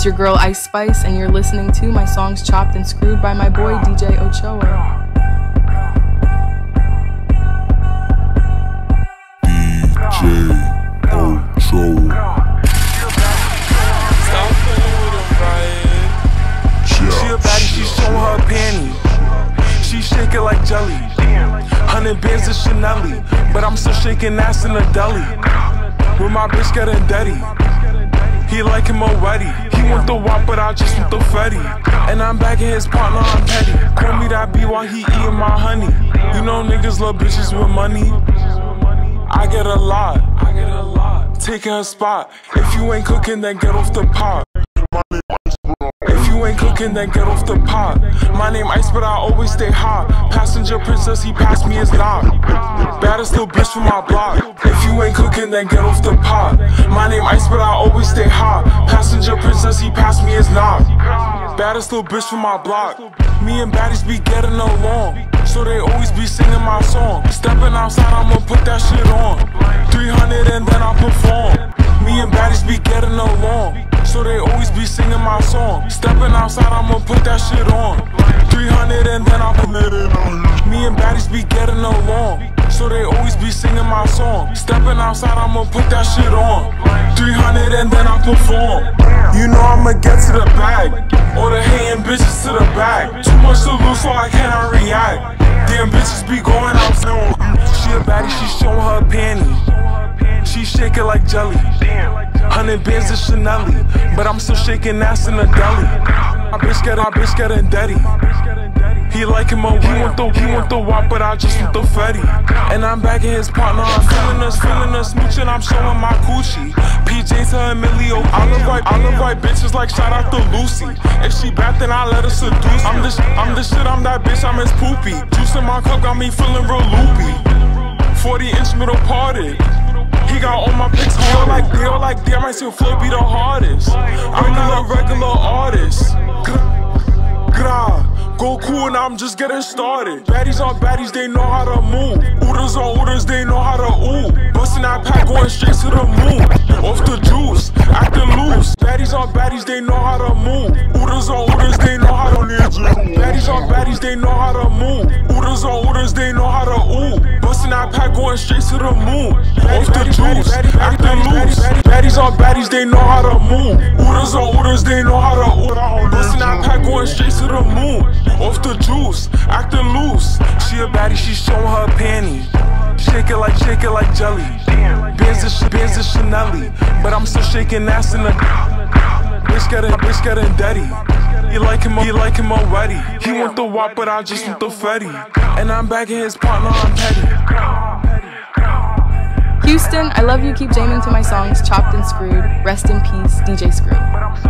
It's your girl Ice Spice, and you're listening to my songs chopped and screwed by my boy DJ Ochoa. DJ Ochoa. Stop playing with him, She a baddie, she showing her panty. She shake it like jelly. Hundred bands of Chanel, but I'm still shaking ass in a deli. With my bitch getting dirty. He like him already. He want the wop, but I just want the fetty. And I'm back in his partner, I'm petty. Call me that B while he eating my honey. You know niggas love bitches with money. I get a lot. I get a lot. Taking her spot. If you ain't cooking, then get off the pot. If you ain't cooking, then get off the pot. My name Ice, but I always stay hot. Passenger princess, he passed me his knock. Baddest little bitch from my block. If you ain't cooking, then get off the pot. My name Ice, but I always stay passed me his. Baddest little bitch from my block. Me and baddies be getting along. So they always be singing my song. Stepping outside, I'ma put that shit on. 300 and then I perform. Me and baddies be getting along. So they always be singing my song. Stepping outside, I'ma put that shit on. 300 and then I put it on. Me and baddies be getting along. So they always be singing my song. Stepping outside, I'ma put that shit on. 300 and then I perform. You know I'ma get to the bag. Or the hating bitches to the back. Too much to lose, so I cannot react. Damn bitches be going out soon. Mm, she a baddie, she showing her panty. She shake it like jelly. Hundred bands of Chanel, but I'm still shaking ass in the deli. My bitch get, my bitch getting dirty. He like him, oh, he want the, he want the wop, but I just want the fetty. And I'm bagging his partner, I'm feeling us, feeling us, smooching, I'm showing my coochie. PJs her Emilio, I love right, I love right bitches like shout out to Lucy. If she bad, then I let her seduce. I'm the, I'm the shit, I'm that bitch, I'm his poopy. Juice in my cup got me feeling real loopy. 40 inch middle parted. He got all my pics hard like all like damn, I see flow be the hardest. I'm not a regular artist. I'm just getting started. Baddies on baddies, they know how to move. Ooders on ooders, they know how to ooh. Busting that pack, going straight to the moon. Off the juice, acting loose. Baddies on baddies, they know how to move. Ooders on ooders, they know how to Baddies on baddies, they know how to move. Ooders on ooders, they know how to ooh. Busting that pack, going straight to the moon. Off the juice, acting loose. Baddies on baddies, they know how to move. Ooders on ooders, they know how to ooh. Busting that pack, going straight to the moon. Off the acting loose. She a baddie, she showing her panty. Shake it like, shake it like jelly. Bands of, bands of Chanel, but I'm still shaking ass in the. Bitch getting, bitch getting dirty. You like him, you like him already. He want the wop, but I just want the fetty. And I'm bagging his partner, I'm petty. Houston, I love you. Keep jamming to my songs, chopped and screwed. Rest in peace, DJ Screw.